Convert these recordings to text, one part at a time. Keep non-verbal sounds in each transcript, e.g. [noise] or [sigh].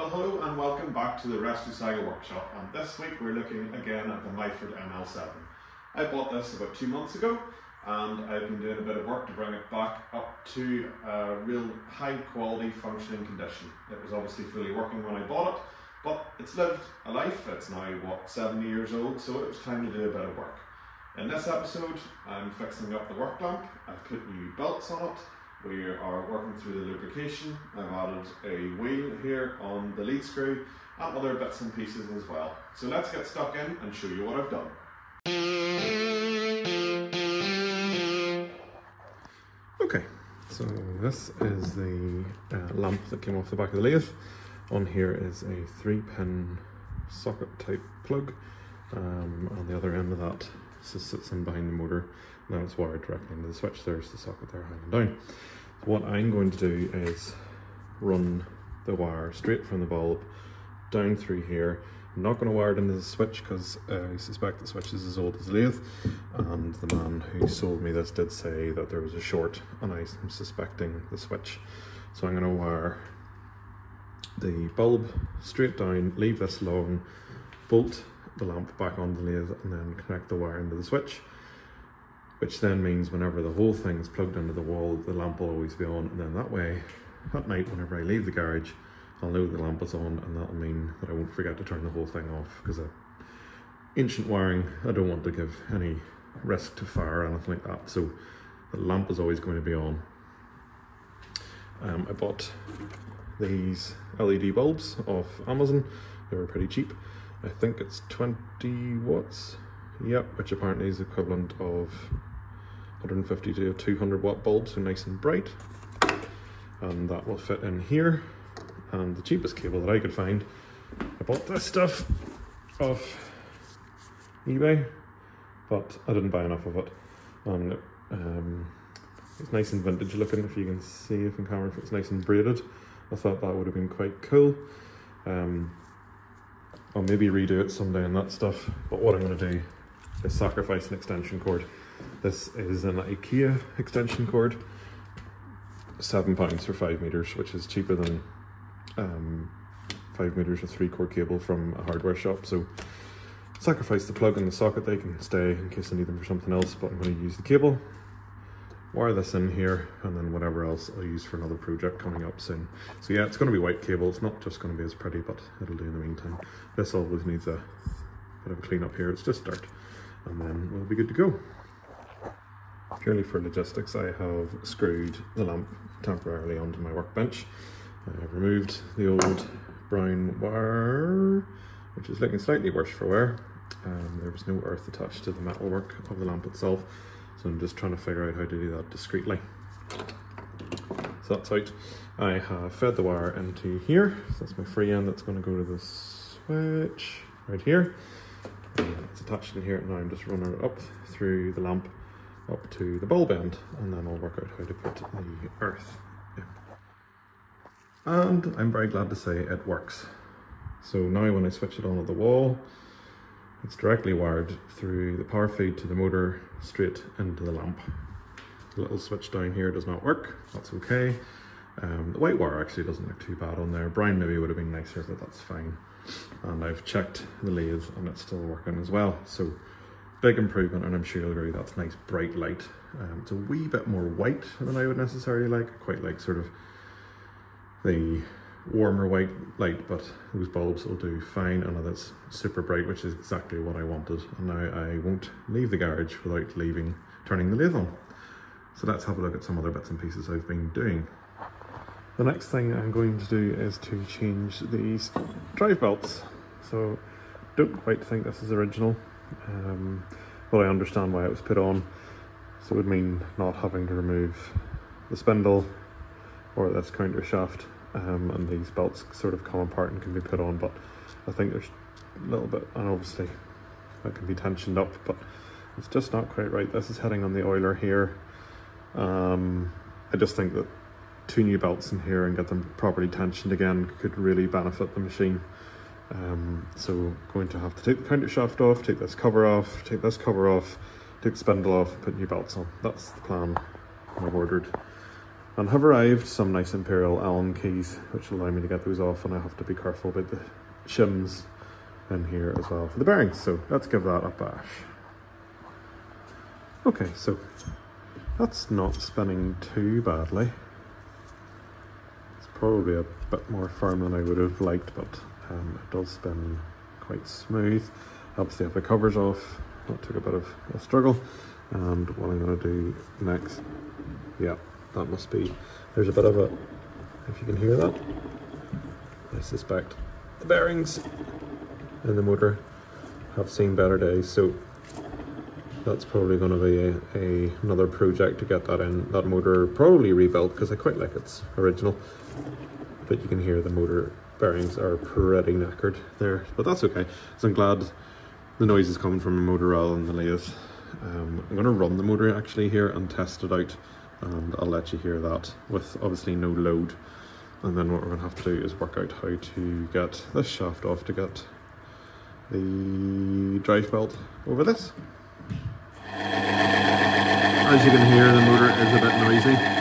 Well, hello and welcome back to the Restosaga Workshop. And this week we're looking again at the Myford ML7. I bought this about two months ago and I've been doing a bit of work to bring it back up to a real high quality functioning condition. It was obviously fully working when I bought it, but it's lived a life. It's now, what, 70 years old, so it was time to do a bit of work. In this episode, I'm fixing up the work lamp. I've put new belts on it we are working through the lubrication. I've added a wheel here on the lead screw and other bits and pieces as well. So let's get stuck in and show you what I've done. Okay, so this is the uh, lamp that came off the back of the lathe. On here is a three pin socket type plug. Um, on the other end of that sits in behind the motor. Now it's wired directly into the switch. There's the socket there hanging down. What I'm going to do is run the wire straight from the bulb down through here. I'm not going to wire it into the switch because uh, I suspect the switch is as old as the lathe and the man who sold me this did say that there was a short and I'm suspecting the switch. So I'm going to wire the bulb straight down, leave this long, bolt the lamp back on the lathe and then connect the wire into the switch which then means whenever the whole thing is plugged into the wall, the lamp will always be on. And then that way, at night, whenever I leave the garage, I'll know the lamp is on, and that'll mean that I won't forget to turn the whole thing off because of ancient wiring, I don't want to give any risk to fire or anything like that. So the lamp is always going to be on. Um, I bought these LED bulbs off Amazon. They were pretty cheap. I think it's 20 watts. Yep, which apparently is equivalent of 150 to 200 watt bulb, so nice and bright. And that will fit in here. And the cheapest cable that I could find, I bought this stuff off eBay, but I didn't buy enough of it. And um, it's nice and vintage looking, if you can see if in camera, if it's nice and braided. I thought that would have been quite cool. Um, I'll maybe redo it someday and that stuff, but what I'm going to do is sacrifice an extension cord. This is an IKEA extension cord, seven pounds for five meters, which is cheaper than um, five meters of three core cable from a hardware shop. So sacrifice the plug and the socket, they can stay in case I need them for something else, but I'm going to use the cable, wire this in here, and then whatever else I'll use for another project coming up soon. So yeah, it's going to be white cable. It's not just going to be as pretty, but it'll do in the meantime. This always needs a bit of a clean up here. It's just dirt, and then we'll be good to go. Purely for logistics, I have screwed the lamp temporarily onto my workbench. I've removed the old brown wire, which is looking slightly worse for wear. Um, there was no earth attached to the metalwork of the lamp itself, so I'm just trying to figure out how to do that discreetly. So that's out. I have fed the wire into here. So that's my free end that's going to go to the switch right here. And it's attached in here, now I'm just running it up through the lamp up to the bulb end and then I'll work out how to put the earth in. And I'm very glad to say it works. So now when I switch it on at the wall, it's directly wired through the power feed to the motor straight into the lamp. The little switch down here does not work, that's okay. Um, the white wire actually doesn't look too bad on there. Brown maybe would have been nicer, but that's fine. And I've checked the lathe and it's still working as well. So big improvement and I'm sure you'll agree that's nice bright light. Um, it's a wee bit more white than I would necessarily like. I quite like sort of the warmer white light, but those bulbs will do fine and that's super bright, which is exactly what I wanted. And now I won't leave the garage without leaving, turning the lathe on. So let's have a look at some other bits and pieces I've been doing. The next thing I'm going to do is to change these drive belts. So don't quite think this is original. Um, but I understand why it was put on. So it would mean not having to remove the spindle or this counter shaft um, and these belts sort of come apart and can be put on but I think there's a little bit and obviously that can be tensioned up but it's just not quite right. This is heading on the oiler here. Um, I just think that two new belts in here and get them properly tensioned again could really benefit the machine. Um, so going to have to take the counter shaft off, take this cover off, take this cover off, take the spindle off, put new belts on. That's the plan I've ordered. And have arrived some nice Imperial Allen keys which allow me to get those off and I have to be careful about the shims in here as well for the bearings. So let's give that a bash. Okay so that's not spinning too badly. It's probably a bit more firm than I would have liked but um, it does spin quite smooth. Obviously have the covers off that took a bit of a struggle. And what I'm going to do next yeah that must be there's a bit of a if you can hear that. I suspect the bearings in the motor have seen better days. So that's probably going to be a, a, another project to get that in that motor probably rebuilt because I quite like its original. But you can hear the motor bearings are pretty knackered there but that's okay. So I'm glad the noise is coming from the motor rather than the lathe um, I'm going to run the motor actually here and test it out and I'll let you hear that with obviously no load and then what we're going to have to do is work out how to get this shaft off to get the drive belt over this. As you can hear the motor is a bit noisy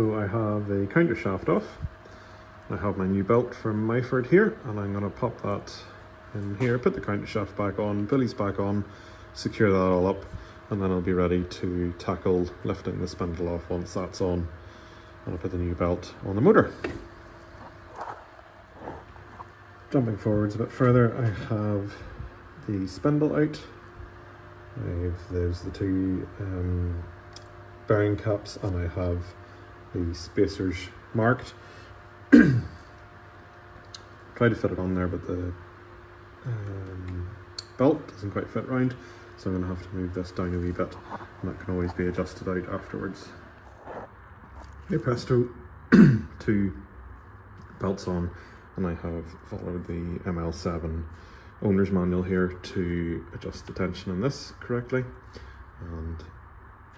So I have the counter shaft off. I have my new belt from Myford here and I'm going to pop that in here, put the counter shaft back on, pulleys back on, secure that all up and then I'll be ready to tackle lifting the spindle off once that's on and I'll put the new belt on the motor. Jumping forwards a bit further, I have the spindle out. I have, there's the two um, bearing caps and I have the spacers marked. [clears throat] Try to fit it on there, but the um, belt doesn't quite fit round, so I'm going to have to move this down a wee bit, and that can always be adjusted out afterwards. Hey presto, [clears throat] two belts on, and I have followed the ML7 owner's manual here to adjust the tension on this correctly, and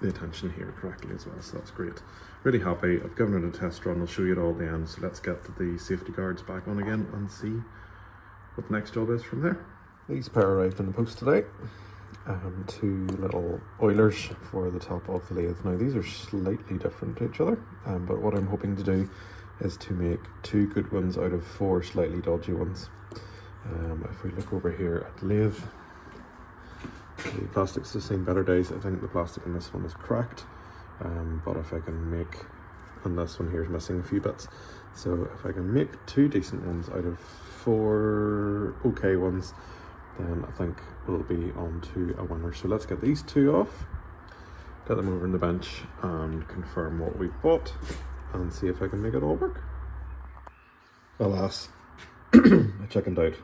the attention here correctly as well, so that's great. Really happy, I've given it a test run, I'll show you it all at the end, so let's get the safety guards back on again and see what the next job is from there. These pair arrived in the post today. Um, two little oilers for the top of the lathe. Now these are slightly different to each other, um, but what I'm hoping to do is to make two good ones out of four slightly dodgy ones. Um, if we look over here at the lathe, the plastics have seen better days. I think the plastic in this one is cracked, um, but if I can make, and this one here is missing a few bits, so if I can make two decent ones out of four okay ones, then I think we'll be on to a winner. So let's get these two off, get them over in the bench and confirm what we've bought and see if I can make it all work. Alas, I chickened out.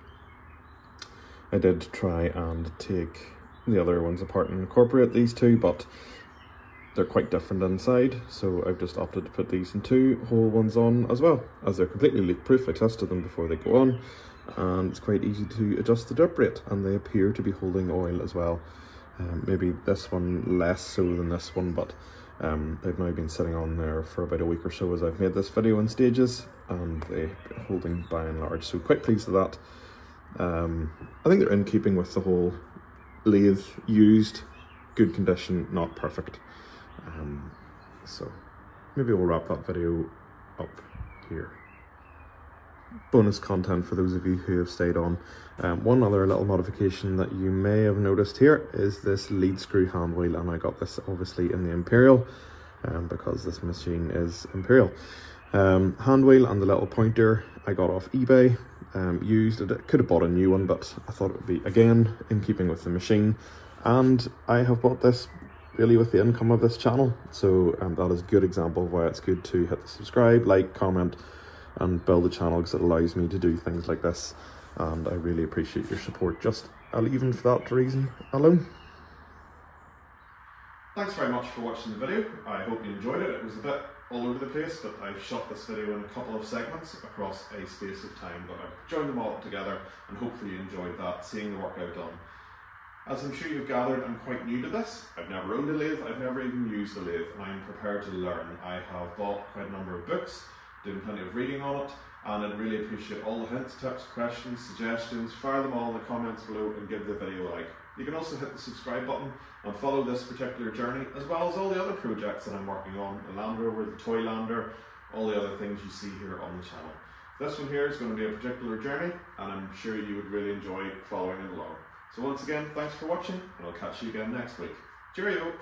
I did try and take the other ones apart and incorporate these two, but they're quite different inside, so I've just opted to put these in two whole ones on as well, as they're completely leak proof. I tested them before they go on, and it's quite easy to adjust the drip rate, and they appear to be holding oil as well. Um, maybe this one less so than this one, but um, they've now been sitting on there for about a week or so as I've made this video in stages, and they're holding by and large, so quite pleased with that. Um, I think they're in keeping with the whole lathe used, good condition, not perfect. Um, so maybe we'll wrap that video up here. Bonus content for those of you who have stayed on. Um, one other little modification that you may have noticed here is this lead screw hand wheel and I got this obviously in the Imperial um, because this machine is Imperial. Um, hand wheel and the little pointer I got off eBay um, used. it could have bought a new one, but I thought it would be, again, in keeping with the machine. And I have bought this really with the income of this channel. So um, that is a good example of why it's good to hit the subscribe, like, comment, and build the channel because it allows me to do things like this. And I really appreciate your support, just even for that reason alone. Thanks very much for watching the video. I hope you enjoyed it. It was a bit all over the place, but I've shot this video in a couple of segments across a space of time, but I've joined them all together and hopefully you enjoyed that, seeing the work I've done. As I'm sure you've gathered, I'm quite new to this. I've never owned a lathe, I've never even used a lathe, and I'm prepared to learn. I have bought quite a number of books, doing plenty of reading on it, and I'd really appreciate all the hints, tips, questions, suggestions. Fire them all in the comments below and give the video a like. You can also hit the subscribe button and follow this particular journey, as well as all the other projects that I'm working on, the Land Rover, the Toylander, all the other things you see here on the channel. This one here is going to be a particular journey, and I'm sure you would really enjoy following it along. So once again, thanks for watching, and I'll catch you again next week. Cheerio!